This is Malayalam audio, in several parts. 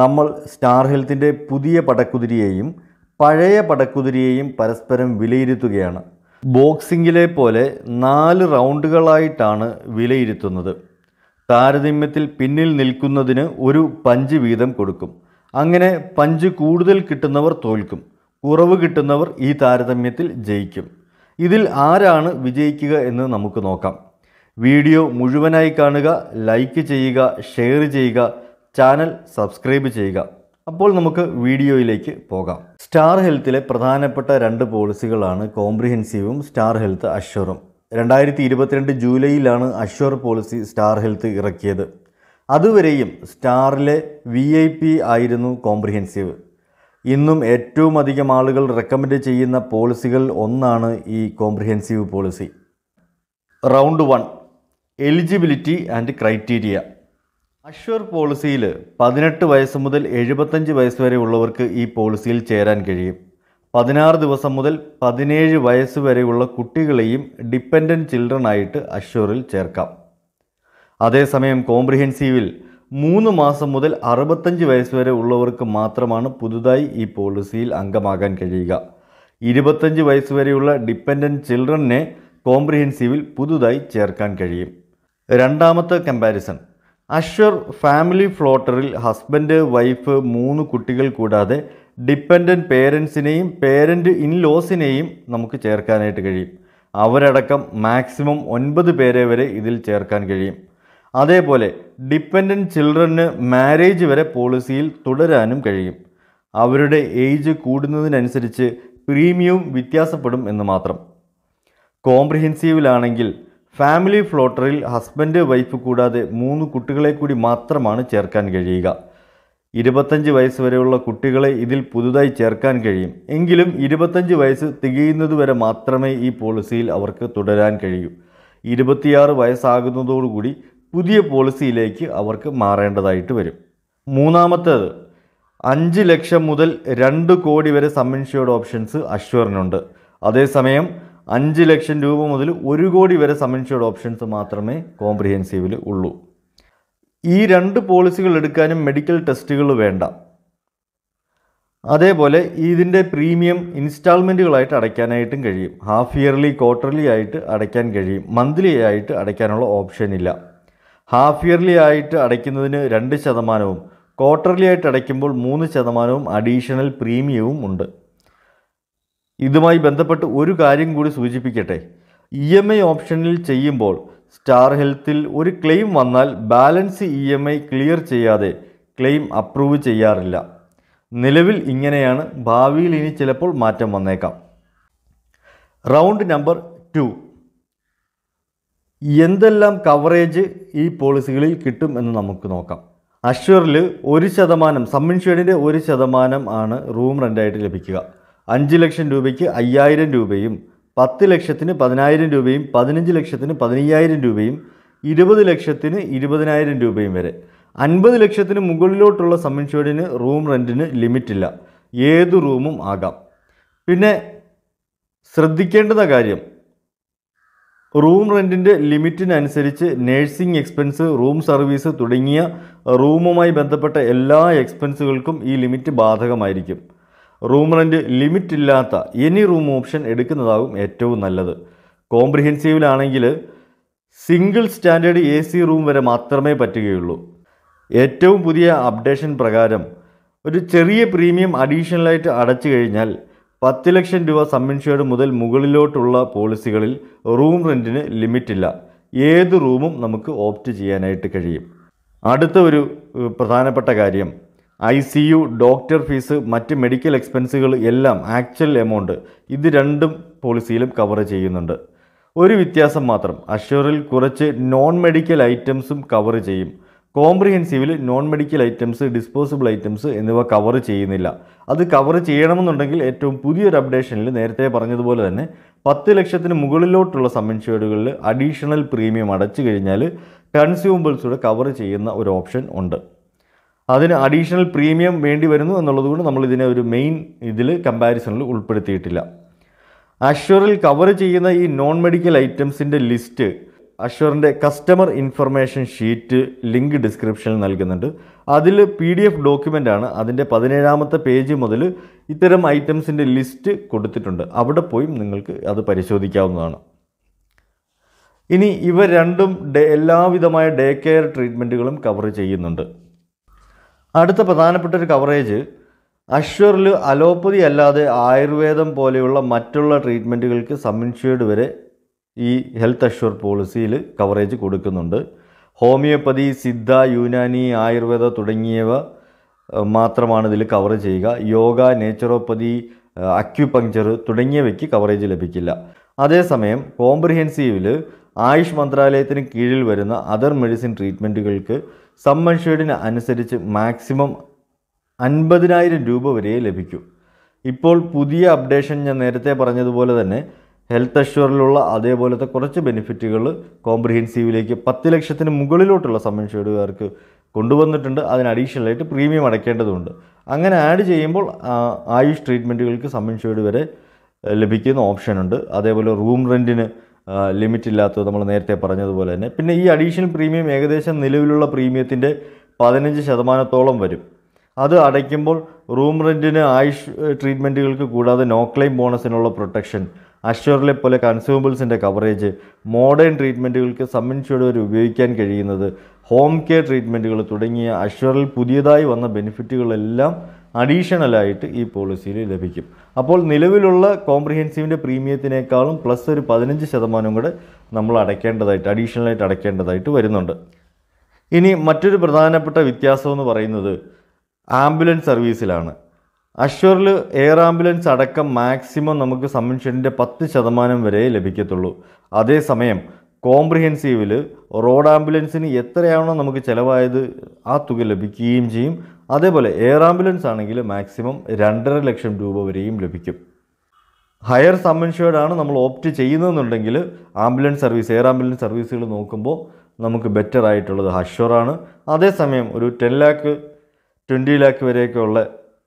നമ്മൾ സ്റ്റാർ ഹെൽത്തിന്റെ പുതിയ പടക്കുതിരിയെയും പഴയ പടക്കുതിരിയെയും പരസ്പരം വിലയിരുത്തുകയാണ്. ബോക്സിങ്ങിലെ പോലെ നാല് റൗണ്ടുകളായിട്ടാണ് വിലയിരുത്തുന്നത്. താരതമ്യത്തിൽ പിന്നിൽ നിൽക്കുന്നതിന് ഒരു പഞ്ച് വീതം കൊടുക്കും. അങ്ങനെ പഞ്ച് കൂടുതൽ കിട്ടുന്നവർ തോൽക്കും. കുറവ് കിട്ടുന്നവർ ഈ താരതമ്യത്തിൽ ജയിക്കും. ഇതിൽ ആരാണ് വിജയിക്കുക എന്ന് നമുക്ക് നോക്കാം. വീഡിയോ മുഴുവനായി കാണുക ലൈക്ക് ചെയ്യുക ഷെയർ ചെയ്യുക ചാനൽ സബ്സ്ക്രൈബ് ചെയ്യുക. അപ്പോൾ നമുക്ക് വീഡിയോയിലേക്ക് പോകാം. സ്റ്റാർ ഹെൽത്തിലെ പ്രധാനപ്പെട്ട രണ്ട് പോളിസികളാണ് കോംപ്രിഹെൻസീവും സ്റ്റാർ ഹെൽത്ത് അഷ്വറും രണ്ടായിരത്തി ഇരുപത്തിരണ്ട് ജൂലൈയിലാണ് അഷ്വർ പോളിസി സ്റ്റാർ ഹെൽത്ത് ഇറക്കിയത്. അതുവരെയും സ്റ്റാറിലെ വി ഐ പി ആയിരുന്നു കോംപ്രിഹെൻസീവ്. ഇന്നും ഏറ്റവും അധികം ആളുകൾ റെക്കമെൻഡ് ചെയ്യുന്ന പോളിസികൾ ഒന്നാണ് ഈ comprehensive policy. Round one eligibility and criteria. Assure പോളിസിയിൽ പതിനെട്ട് വയസ്സ് മുതൽ എഴുപത്തഞ്ച് വയസ്സ് വരെ ഉള്ളവർക്ക് ഈ പോളിസിയിൽ ചേരാൻ കഴിയും. പതിനാറ് ദിവസം മുതൽ പതിനേഴ് വയസ്സ് വരെയുള്ള കുട്ടികളെയും ഡിപ്പെൻഡന്റ് ചിൽഡ്രൻ ആയിട്ട് അഷ്വറിൽ ചേർക്കാം. അതേസമയം കോംപ്രിഹെൻസീവിൽ മൂന്ന് മാസം മുതൽ അറുപത്തഞ്ച് വയസ്സ് വരെ ഉള്ളവർക്ക് മാത്രമാണ് പുതുതായി ഈ പോളിസിയിൽ അംഗമാകാൻ കഴിയുക. ഇരുപത്തഞ്ച് വയസ്സ് വരെയുള്ള ഡിപ്പെൻഡന്റ് ചിൽഡ്രനെ കോംപ്രിഹെൻസീവിൽ പുതുതായി ചേർക്കാൻ കഴിയും. രണ്ടാമത്തെ കമ്പാരിസൺ. അഷ്വർ ഫാമിലി ഫ്ലോട്ടറിൽ ഹസ്ബൻഡ് വൈഫ് മൂന്ന് കുട്ടികൾ കൂടാതെ ഡിപ്പെൻഡന്റ് പേരൻസിനെയും ഇൻ ലോസിനെയും നമുക്ക് ചേർക്കാനായിട്ട് കഴിയും. അവരടക്കം മാക്സിമം ഒൻപത് പേരെ വരെ ഇതിൽ ചേർക്കാൻ കഴിയും. അതേപോലെ ഡിപ്പെൻഡന്റ് ചിൽഡ്രന് മാരേജ് വരെ പോളിസിയിൽ തുടരാനും കഴിയും. അവരുടെ ഏജ് കൂടുന്നതിനനുസരിച്ച് പ്രീമിയവും വ്യത്യാസപ്പെടും എന്ന് മാത്രം. കോംപ്രിഹെൻസീവിലാണെങ്കിൽ ഫാമിലി ഫ്ലോട്ടറിൽ ഹസ്ബൻഡ് വൈഫ് കൂടാതെ മൂന്ന് കുട്ടികളെ കൂടി മാത്രമാണ് ചേർക്കാൻ കഴിയുക. ഇരുപത്തഞ്ച് വയസ്സ് വരെയുള്ള കുട്ടികളെ ഇതിൽ പുതുതായി ചേർക്കാൻ കഴിയും. എങ്കിലും ഇരുപത്തഞ്ച് വയസ്സ് തികയുന്നതുവരെ മാത്രമേ ഈ പോളിസിയിൽ അവർക്ക് തുടരാൻ കഴിയൂ. ഇരുപത്തിയാറ് വയസ്സാകുന്നതോടുകൂടി പുതിയ പോളിസിയിലേക്ക് അവർക്ക് മാറേണ്ടതായിട്ട് വരും. മൂന്നാമത്തേത് അഞ്ച് ലക്ഷം മുതൽ രണ്ട് കോടി വരെ സമ്മൻഷ്യോർഡ് ഓപ്ഷൻസ് അശ്വറിനുണ്ട്. അതേസമയം അഞ്ച് ലക്ഷം രൂപ മുതൽ ഒരു കോടി വരെ സം ഇൻഷ്യൂർഡ് ഓപ്ഷൻസ് മാത്രമേ കോംപ്രിഹെൻസീവിൽ ഉള്ളൂ. ഈ രണ്ട് പോളിസികൾ എടുക്കാനും മെഡിക്കൽ ടെസ്റ്റുകൾ വേണ്ട. അതേപോലെ ഇതിന്റെ പ്രീമിയം ഇൻസ്റ്റാൾമെന്റുകളായിട്ട് അടയ്ക്കാനായിട്ടും കഴിയും. ഹാഫ് ഇയർലി ക്വാർട്ടർലി ആയിട്ട് അടയ്ക്കാൻ കഴിയും. മന്ത്ലി ആയിട്ട് അടയ്ക്കാനുള്ള ഓപ്ഷൻ ഇല്ല. ഹാഫ് ഇയർലി ആയിട്ട് അടയ്ക്കുന്നതിന് രണ്ട് ശതമാനവും ക്വാർട്ടർലി ആയിട്ട് അടയ്ക്കുമ്പോൾ മൂന്ന് ശതമാനവും അഡീഷണൽ പ്രീമിയവും ഉണ്ട്. ഇതുമായി ബന്ധപ്പെട്ട് ഒരു കാര്യം കൂടി സൂചിപ്പിക്കട്ടെ. ഇ എം ഐ ഓപ്ഷനിൽ ചെയ്യുമ്പോൾ സ്റ്റാർ ഹെൽത്തിൽ ഒരു ക്ലെയിം വന്നാൽ balance E M I clear ചെയ്യാതെ ക്ലെയിം അപ്രൂവ് ചെയ്യാറില്ല. നിലവിൽ ഇങ്ങനെയാണ് ഭാവിയിൽ ഇനി ചിലപ്പോൾ മാറ്റം വന്നേക്കാം. Round number two. എന്തെല്ലാം കവറേജ് ഈ പോളിസികളിൽ കിട്ടും എന്ന് നമുക്ക് നോക്കാം. അഷ്വറിൽ ഒരു ശതമാനം സമ്മിൻഷേഡിന്റെ ഒരു ശതമാനം ആണ് റൂം റെന്റായിട്ട് ലഭിക്കുക. അഞ്ച് ലക്ഷം രൂപയ്ക്ക് അയ്യായിരം രൂപയും പത്ത് ലക്ഷത്തിന് പതിനായിരം രൂപയും പതിനഞ്ച് ലക്ഷത്തിന് പതിനയ്യായിരം രൂപയും ഇരുപത് ലക്ഷത്തിന് ഇരുപതിനായിരം രൂപയും വരെ. അൻപത് ലക്ഷത്തിന് മുകളിലോട്ടുള്ള സമ്മിൻഷേഡിന് റൂം റെന്റിന് ലിമിറ്റില്ല. ഏത് റൂമും ആകാം. പിന്നെ ശ്രദ്ധിക്കേണ്ടുന്ന കാര്യം. റൂം റെന്റിന്റെ ലിമിറ്റിനനുസരിച്ച് നേഴ്സിംഗ് എക്സ്പെൻസ് റൂം സർവീസ് തുടങ്ങിയ റൂമുമായി ബന്ധപ്പെട്ട എല്ലാ എക്സ്പെൻസുകൾക്കും ഈ ലിമിറ്റ് ബാധകമായിരിക്കും. റൂം റെന്റ് ലിമിറ്റ് ഇല്ലാത്ത എനി റൂം ഓപ്ഷൻ എടുക്കുന്നതാകും ഏറ്റവും നല്ലത്. കോംപ്രിഹെൻസീവിലാണെങ്കിൽ single standard A C room വരെ മാത്രമേ പറ്റുകയുള്ളൂ. ഏറ്റവും പുതിയ അപ്ഡേഷൻ പ്രകാരം ഒരു ചെറിയ പ്രീമിയം അഡീഷണലായിട്ട് അടച്ചു കഴിഞ്ഞാൽ പത്ത് ലക്ഷം രൂപ സമ്മിൻഷേർഡ് മുതൽ മുകളിലോട്ടുള്ള പോളിസികളിൽ റൂം റെന്റിന് ലിമിറ്റില്ല ഏത് റൂമും നമുക്ക് ഓപ്റ്റ് ചെയ്യാനായിട്ട് കഴിയും. അടുത്ത ഒരു പ്രധാനപ്പെട്ട കാര്യം. I C U doctor fees മറ്റ് മെഡിക്കൽ എക്സ്പെൻസുകൾ എല്ലാം ആക്ച്വൽ എമൗണ്ട്. ഇത് രണ്ടും പോളിസിയിലും കവർ ചെയ്യുന്നുണ്ട്. ഒരു വ്യത്യാസം മാത്രം അഷ്വറിൽ കുറച്ച് നോൺ മെഡിക്കൽ ഐറ്റംസും കവർ ചെയ്യും. കോംപ്രിഹെൻസീവിൽ non medical items disposable items എന്നിവ കവർ ചെയ്യുന്നില്ല. അത് കവർ ചെയ്യണമെന്നുണ്ടെങ്കിൽ ഏറ്റവും പുതിയൊരു അപ്ഡേഷനിൽ നേരത്തെ പറഞ്ഞതുപോലെ തന്നെ പത്ത് ലക്ഷത്തിന് മുകളിലോട്ടുള്ള സമ്മൻഷേഡുകളിൽ അഡീഷണൽ പ്രീമിയം അടച്ചു കഴിഞ്ഞാൽ കൺസ്യൂമബിൾസ് കൺസ്യൂമബിൾസൂടെ കവർ ചെയ്യുന്ന ഒരു ഓപ്ഷൻ ഉണ്ട്. അതിന് അഡീഷണൽ പ്രീമിയം വേണ്ടി വരുന്നു എന്നുള്ളതുകൊണ്ട് നമ്മൾ ഇതിനെ ഒരു മെയിൻ ഇതിൽ കമ്പാരിസണിൽ ഉൾപ്പെടുത്തിയിട്ടില്ല. അഷ്വറിൽ കവർ ചെയ്യുന്ന ഈ നോൺ മെഡിക്കൽ ഐറ്റംസിന്റെ ലിസ്റ്റ് അഷ്വറിന്റെ കസ്റ്റമർ ഇൻഫർമേഷൻ ഷീറ്റ് ലിങ്ക് ഡിസ്ക്രിപ്ഷനിൽ നൽകുന്നുണ്ട്. അതിൽ പി ഡി എഫ് ഡോക്യുമെന്റ് ആണ്. അതിന്റെ പതിനേഴാമത്തെ പേജ് മുതൽ ഇത്തരം ഐറ്റംസിന്റെ ലിസ്റ്റ് കൊടുത്തിട്ടുണ്ട്. അവിടെ പോയി നിങ്ങൾക്ക് അത് പരിശോധിക്കാവുന്നതാണ്. ഇനി ഇവ രണ്ടും എല്ലാവിധമായ ഡേ കെയർ ട്രീറ്റ്മെന്റുകളും കവർ ചെയ്യുന്നുണ്ട്. അടുത്ത പ്രധാനപ്പെട്ട ഒരു കവറേജ് അഷ്വറിൽ അലോപ്പതി അല്ലാതെ ആയുർവേദം പോലെയുള്ള മറ്റുള്ള ട്രീറ്റ്മെന്റുകൾക്ക് സമ്മിൻഷ്യേർഡ് വരെ ഈ ഹെൽത്ത് അഷ്വർ പോളിസിയിൽ കവറേജ് കൊടുക്കുന്നുണ്ട്. ഹോമിയോപ്പതി സിദ്ധ യുനാനി ആയുർവേദ തുടങ്ങിയവ മാത്രമാണ് ഇതിൽ കവർ ചെയ്യുക. യോഗ നേച്ചുറോപ്പതി അക്യുപങ്ചർ തുടങ്ങിയവയ്ക്ക് കവറേജ് ലഭിക്കില്ല. അതേസമയം കോംപ്രിഹെൻസീവിൽ ആയുഷ് മന്ത്രാലയത്തിന് കീഴിൽ വരുന്ന അതർ മെഡിസിൻ ട്രീറ്റ്മെന്റുകൾക്ക് സമ്മൻഷേഡിന് അനുസരിച്ച് മാക്സിമം അൻപതിനായിരം രൂപ വരെ ലഭിക്കും. ഇപ്പോൾ പുതിയ അപ്ഡേഷൻ ഞാൻ നേരത്തെ പറഞ്ഞതുപോലെ തന്നെ ഹെൽത്ത് അഷ്വറിലുള്ള അതേപോലത്തെ കുറച്ച് ബെനിഫിറ്റുകൾ കോംപ്രിഹെൻസീവിലേക്ക് പത്ത് ലക്ഷത്തിന് മുകളിലോട്ടുള്ള സമ്മൻഷേഡുകാർക്ക് കൊണ്ടുവന്നിട്ടുണ്ട്. അതിന് അഡീഷണലായിട്ട് പ്രീമിയം അടയ്ക്കേണ്ടതുണ്ട്. അങ്ങനെ ആഡ് ചെയ്യുമ്പോൾ ആയുഷ് ട്രീറ്റ്മെന്റുകൾക്ക് സമ്മൻഷേഡ് വരെ ലഭിക്കുന്ന ഓപ്ഷനുണ്ട് അതേപോലെ റൂം റെന്റിന് ലിമിറ്റ് ഇല്ലാത്തത് നമ്മൾ നേരത്തെ പറഞ്ഞതുപോലെ തന്നെ. പിന്നെ ഈ അഡീഷണൽ പ്രീമിയം ഏകദേശം നിലവിലുള്ള പ്രീമിയത്തിന്റെ പതിനഞ്ച് ശതമാനത്തോളം വരും. അത് അടയ്ക്കുമ്പോൾ റൂം റെന്റിന് ആയുഷ് ട്രീറ്റ്മെന്റുകൾക്ക് കൂടാതെ നോ ക്ലെയിം ബോണസിനുള്ള പ്രൊട്ടക്ഷൻ അഷ്വറിലെ പോലെ കൺസ്യൂമബിൾസിന്റെ കവറേജ് മോഡേൺ ട്രീറ്റ്മെന്റുകൾക്ക് സമ്മിൻഷോഡ് വരെ ഉപയോഗിക്കാൻ കഴിയുന്നത് ഹോം കെയർ ട്രീറ്റ്മെന്റുകൾ തുടങ്ങിയ അഷ്വറിൽ പുതിയതായി വന്ന ബെനിഫിറ്റുകളെല്ലാം അഡീഷണലായിട്ട് ഈ പോളിസിയിൽ ലഭിക്കും. അപ്പോൾ നിലവിലുള്ള കോംപ്രിഹെൻസീവിന്റെ പ്രീമിയത്തിനേക്കാളും പ്ലസ് ഒരു പതിനഞ്ച് ശതമാനം കൂടെ നമ്മൾ അടയ്ക്കേണ്ടതായിട്ട് അഡീഷണലായിട്ട് അടയ്ക്കേണ്ടതായിട്ട് വരുന്നുണ്ട്. ഇനി മറ്റൊരു പ്രധാനപ്പെട്ട വ്യത്യാസം എന്ന് പറയുന്നത് ആംബുലൻസ് സർവീസിലാണ്. അഷ്വറിൽ എയർ ആംബുലൻസ് അടക്കം മാക്സിമം നമുക്ക് സബ്മിഷന്റെ പത്ത് ശതമാനം വരെ ലഭിക്കത്തുള്ളൂ. അതേസമയം കോംപ്രിഹെൻസീവിൽ റോഡ് ആംബുലൻസിന് എത്രയാണോ നമുക്ക് ചിലവായത് ആ തുക ലഭിക്കുകയും ചെയ്യും. അതേപോലെ എയർ ആംബുലൻസ് ആണെങ്കിൽ മാക്സിമം രണ്ടര ലക്ഷം രൂപ വരെയും ലഭിക്കും. ഹയർ സമ്മൻഷേർഡ് ആണ് നമ്മൾ ഓപ്റ്റ് ചെയ്യുന്നതെന്നുണ്ടെങ്കിൽ ആംബുലൻസ് സർവീസ് എയർ ആംബുലൻസ് സർവീസുകൾ നോക്കുമ്പോൾ നമുക്ക് ബെറ്റർ ആയിട്ടുള്ളത് ഹഷോറാണ് അതേസമയം ഒരു ടെൻ ലാക്ക് ട്വന്റി ലാക്ക് വരെയൊക്കെ ഉള്ള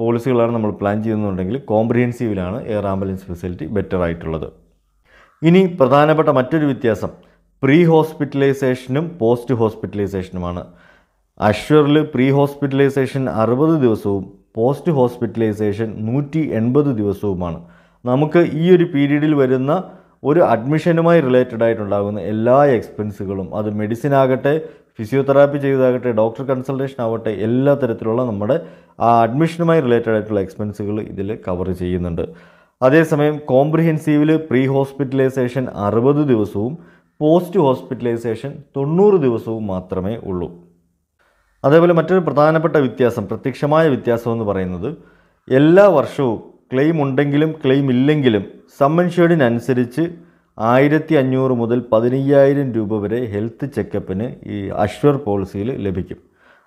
പോളിസികളാണ് നമ്മൾ പ്ലാൻ ചെയ്യുന്നുണ്ടെങ്കിൽ കോംപ്രിഹെൻസീവിലാണ് എയർ ആംബുലൻസ് ഫെസിലിറ്റി ബെറ്റർ ആയിട്ടുള്ളത്. ഇനി പ്രധാനപ്പെട്ട മറ്റൊരു വ്യത്യാസം പ്രീ ഹോസ്പിറ്റലൈസേഷനും പോസ്റ്റ് ഹോസ്പിറ്റലൈസേഷനുമാണ് അഷ്വറിൽ പ്രീ ഹോസ്പിറ്റലൈസേഷൻ അറുപത് ദിവസവും പോസ്റ്റ് ഹോസ്പിറ്റലൈസേഷൻ നൂറ്റി എൺപത് ദിവസവുമാണ്. നമുക്ക് ഈ ഒരു പീരീഡിൽ വരുന്ന ഒരു അഡ്മിഷനുമായി റിലേറ്റഡ് ആയിട്ടുണ്ടാകുന്ന എല്ലാ എക്സ്പെൻസുകളും അത് മെഡിസിൻ ആകട്ടെ ഫിസിയോതെറാപ്പി ചെയ്തതാകട്ടെ ഡോക്ടർ കൺസൾട്ടേഷൻ ആവട്ടെ എല്ലാ തരത്തിലുള്ള നമ്മുടെ ആ അഡ്മിഷനുമായി റിലേറ്റഡ് ആയിട്ടുള്ള എക്സ്പെൻസുകൾ ഇതിൽ കവർ ചെയ്യുന്നുണ്ട്. അതേസമയം കോംപ്രിഹെൻസീവിൽ പ്രീ ഹോസ്പിറ്റലൈസേഷൻ അറുപത് ദിവസവും പോസ്റ്റ് ഹോസ്പിറ്റലൈസേഷൻ തൊണ്ണൂറ് ദിവസവും മാത്രമേ ഉള്ളൂ. അതേപോലെ മറ്റൊരു പ്രധാനപ്പെട്ട വ്യത്യാസം പ്രത്യക്ഷമായ വ്യത്യാസം എന്ന് പറയുന്നത് എല്ലാ വർഷവും ക്ലെയിം ഉണ്ടെങ്കിലും ക്ലെയിം ഇല്ലെങ്കിലും സമ്മൻഷേഡിനനുസരിച്ച് ആയിരത്തി അഞ്ഞൂറ് മുതൽ പതിനയ്യായിരം രൂപ വരെ ഹെൽത്ത് ചെക്കപ്പിന് ഈ അശ്വർ പോളിസിയിൽ ലഭിക്കും.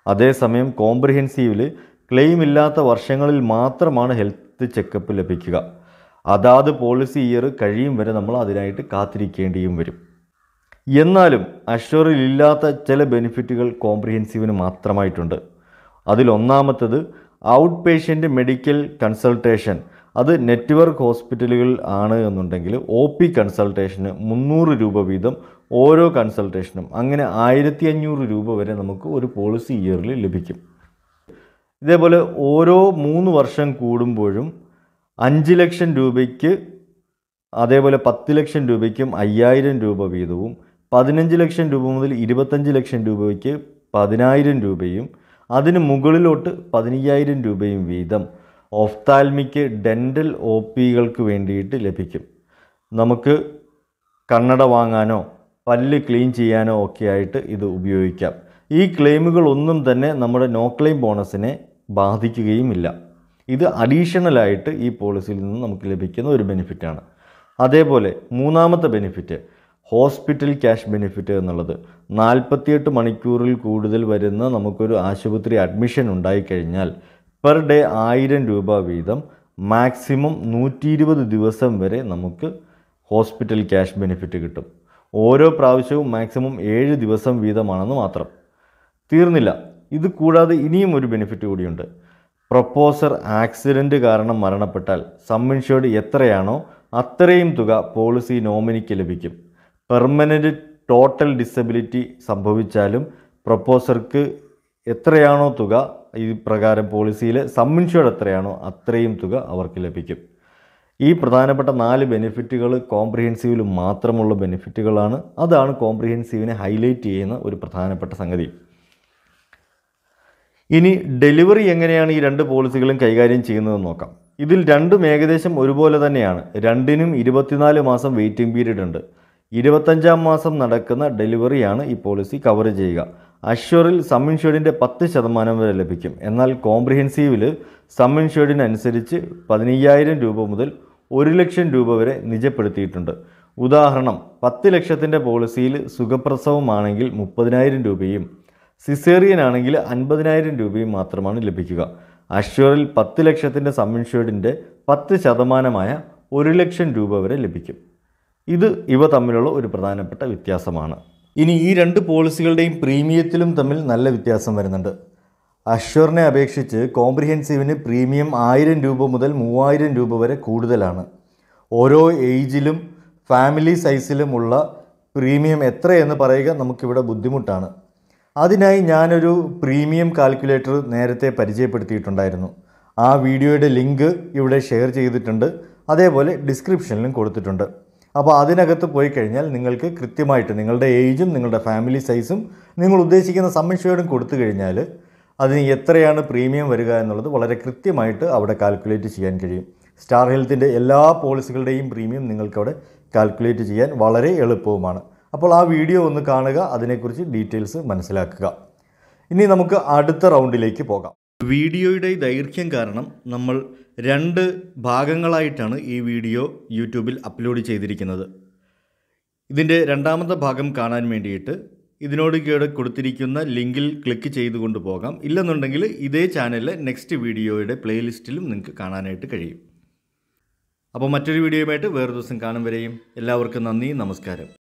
അതേസമയം കോംപ്രിഹെൻസീവിൽ ക്ലെയിം ഇല്ലാത്ത വർഷങ്ങളിൽ മാത്രമാണ് ഹെൽത്ത് ചെക്കപ്പ് ലഭിക്കുക. അതാത് പോളിസി ഇയർ കഴിയും വരെ നമ്മൾ അതിനായിട്ട് കാത്തിരിക്കേണ്ടിയും വരും. എന്നാലും അഷ്വറിൽ ഇല്ലാത്ത ചില ബെനിഫിറ്റുകൾ കോംപ്രിഹെൻസീവിന് മാത്രമായിട്ടുണ്ട്. അതിലൊന്നാമത്തത് ഔട്ട് പേഷ്യന്റ് മെഡിക്കൽ കൺസൾട്ടേഷൻ. അത് നെറ്റ്വർക്ക് ഹോസ്പിറ്റലുകൾ ആണ് എന്നുണ്ടെങ്കിൽ ഒ പി കൺസൾട്ടേഷന് മുന്നൂറ് രൂപ വീതം ഓരോ കൺസൾട്ടേഷനും. അങ്ങനെ ആയിരത്തി അഞ്ഞൂറ് രൂപ വരെ നമുക്ക് ഒരു പോളിസി ഇയറിൽ ലഭിക്കും. ഇതേപോലെ ഓരോ മൂന്ന് വർഷം കൂടുമ്പോഴും അഞ്ച് ലക്ഷം രൂപയ്ക്ക് അതേപോലെ പത്ത് ലക്ഷം രൂപയ്ക്കും അയ്യായിരം രൂപ വീതവും പതിനഞ്ച് ലക്ഷം രൂപ മുതൽ ഇരുപത്തഞ്ച് ലക്ഷം രൂപയ്ക്ക് പതിനായിരം രൂപയും അതിന് മുകളിലോട്ട് പതിനയ്യായിരം രൂപയും വീതം ഓഫ്താൽമിക്ക് ഡെന്റൽ ഒ പികൾക്ക് വേണ്ടിയിട്ട് ലഭിക്കും. നമുക്ക് കണ്ണട വാങ്ങാനോ പല്ല് ക്ലീൻ ചെയ്യാനോ ഒക്കെ ആയിട്ട് ഇത് ഉപയോഗിക്കാം. ഈ ക്ലെയിമുകളൊന്നും തന്നെ നമ്മുടെ നോ ക്ലെയിം ബോണസിനെ ബാധിക്കുകയുമില്ല. ഇത് അഡീഷണലായിട്ട് ഈ പോളിസിയിൽ നിന്ന് നമുക്ക് ലഭിക്കുന്ന ഒരു ബെനിഫിറ്റാണ്. അതേപോലെ മൂന്നാമത്തെ ബെനിഫിറ്റ് ഹോസ്പിറ്റൽ ക്യാഷ് ബെനിഫിറ്റ് എന്നുള്ളത്. നാൽപ്പത്തിയെട്ട് മണിക്കൂറിൽ കൂടുതൽ വരുന്ന നമുക്കൊരു ആശുപത്രി അഡ്മിഷൻ ഉണ്ടായിക്കഴിഞ്ഞാൽ പെർ ഡേ ആയിരം രൂപ വീതം മാക്സിമം നൂറ്റി ഇരുപത് ദിവസം വരെ നമുക്ക് ഹോസ്പിറ്റൽ ക്യാഷ് ബെനിഫിറ്റ് കിട്ടും. ഓരോ പ്രാവശ്യവും മാക്സിമം ഏഴ് ദിവസം വീതമാണെന്ന് മാത്രം. തീർന്നില്ല. ഇത് കൂടാതെ ഇനിയും ഒരു ബെനിഫിറ്റ് കൂടിയുണ്ട്. പ്രപ്പോസർ ആക്സിഡന്റ് കാരണം മരണപ്പെട്ടാൽ സമ്മിൻഷേർഡ് എത്രയാണോ അത്രയും തുക പോളിസി നോമിനിക്ക് ലഭിക്കും. പെർമനന്റ് ടോട്ടൽ ഡിസബിലിറ്റി സംഭവിച്ചാലും പ്രപ്പോസർക്ക് എത്രയാണോ തുക ഈ പ്രകാരം പോളിസിയിൽ സം ഇൻഷുർഡ് എത്രയാണോ അത്രയും തുക അവർക്ക് ലഭിക്കും. ഈ പ്രധാനപ്പെട്ട നാല് ബെനിഫിറ്റുകൾ കോംപ്രിഹെൻസീവിൽ മാത്രമുള്ള ബെനിഫിറ്റുകളാണ് അതാണ് കോംപ്രിഹെൻസീവിനെ ഹൈലൈറ്റ് ചെയ്യുന്ന ഒരു പ്രധാനപ്പെട്ട സംഗതി. ഇനി ഡെലിവറി എങ്ങനെയാണ് ഈ രണ്ട് പോളിസികളും കൈകാര്യം ചെയ്യുന്നതെന്ന് നോക്കാം. ഇതിൽ രണ്ടും ഏകദേശം ഒരുപോലെ തന്നെയാണ്. രണ്ടിനും ഇരുപത്തിനാല് മാസം വെയിറ്റിംഗ് പീരീഡ് ഉണ്ട്. ഇരുപത്തഞ്ചാം മാസം നടക്കുന്ന ഡെലിവറിയാണ് ഈ പോളിസി കവർ ചെയ്യുക. അഷ്വറിൽ സം ഇൻഷുർഡിന്റെ പത്ത് ശതമാനം വരെ ലഭിക്കും. എന്നാൽ കോംപ്രിഹെൻസീവിൽ സം ഇൻഷുർഡിനനുസരിച്ച് പതിനയ്യായിരം രൂപ മുതൽ ഒരു ലക്ഷം രൂപ വരെ നിജപ്പെടുത്തിയിട്ടുണ്ട്. ഉദാഹരണം പത്ത് ലക്ഷത്തിന്റെ പോളിസിയിൽ സുഖപ്രസവമാണെങ്കിൽ മുപ്പതിനായിരം രൂപയും സിസേറിയൻ ആണെങ്കിൽ അൻപതിനായിരം രൂപയും മാത്രമാണ് ലഭിക്കുക. അഷ്വറിൽ പത്ത് ലക്ഷത്തിന്റെ സം ഇൻഷുർഡിന്റെ പത്ത് ശതമാനമായ ഒരു ലക്ഷം രൂപ വരെ ലഭിക്കും. ഇത് ഇവ തമ്മിലുള്ള ഒരു പ്രധാനപ്പെട്ട വ്യത്യാസമാണ്. ഇനി ഈ രണ്ട് പോളിസികളുടെയും പ്രീമിയത്തിലും തമ്മിൽ നല്ല വ്യത്യാസം വരുന്നുണ്ട്. അഷ്വറിനെ അപേക്ഷിച്ച് കോംപ്രിഹെൻസീവിന് പ്രീമിയം ആയിരം രൂപ മുതൽ മൂവായിരം രൂപ വരെ കൂടുതലാണ്. ഓരോ ഏജിലും ഫാമിലി സൈസിലുമുള്ള പ്രീമിയം എത്രയെന്ന് പറയുക നമുക്കിവിടെ ബുദ്ധിമുട്ടാണ്. അതിനായി ഞാനൊരു പ്രീമിയം കാൽക്കുലേറ്റർ നേരത്തെ പരിചയപ്പെടുത്തിയിട്ടുണ്ടായിരുന്നു. ആ വീഡിയോയുടെ ലിങ്ക് ഇവിടെ ഷെയർ ചെയ്തിട്ടുണ്ട്. അതേപോലെ ഡിസ്ക്രിപ്ഷനിലും കൊടുത്തിട്ടുണ്ട്. അപ്പോൾ അതിനകത്ത് പോയി കഴിഞ്ഞാൽ നിങ്ങൾക്ക് കൃത്യമായിട്ട് നിങ്ങളുടെ ഏജും നിങ്ങളുടെ ഫാമിലി സൈസും നിങ്ങൾ ഉദ്ദേശിക്കുന്ന സമ്മിഷേർഡും കൊടുത്തു കഴിഞ്ഞാൽ അതിന് എത്രയാണ് പ്രീമിയം വരിക എന്നുള്ളത് വളരെ കൃത്യമായിട്ട് അവിടെ കാൽക്കുലേറ്റ് ചെയ്യാൻ കഴിയും. സ്റ്റാർ ഹെൽത്തിന്റെ എല്ലാ പോളിസികളുടെയും പ്രീമിയം നിങ്ങൾക്കവിടെ കാൽക്കുലേറ്റ് ചെയ്യാൻ വളരെ എളുപ്പവുമാണ്. അപ്പോൾ ആ വീഡിയോ ഒന്ന് കാണുക അതിനെക്കുറിച്ച് ഡീറ്റെയിൽസ് മനസ്സിലാക്കുക. ഇനി നമുക്ക് അടുത്ത റൗണ്ടിലേക്ക് പോകാം. വീഡിയോയുടെ ദൈർഘ്യം കാരണം നമ്മൾ രണ്ട് ഭാഗങ്ങളായിട്ടാണ് ഈ വീഡിയോ യൂട്യൂബിൽ അപ്ലോഡ് ചെയ്തിരിക്കുന്നത്. ഇതിന്റെ രണ്ടാമത്തെ ഭാഗം കാണാൻ വേണ്ടിയിട്ട് ഇതിനോട് കീഴെ കൊടുത്തിരിക്കുന്ന ലിങ്കിൽ ക്ലിക്ക് ചെയ്തുകൊണ്ട് പോകാം. ഇല്ലെന്നുണ്ടെങ്കിൽ ഇതേ ചാനലിലെ നെക്സ്റ്റ് വീഡിയോയുടെ പ്ലേലിസ്റ്റിലും നിങ്ങൾക്ക് കാണാനായിട്ട് കഴിയും. അപ്പോൾ മറ്റൊരു വീഡിയോയുമായിട്ട് വേറെ ദിവസം കാണും വരെയും. എല്ലാവർക്കും നന്ദി നമസ്കാരം.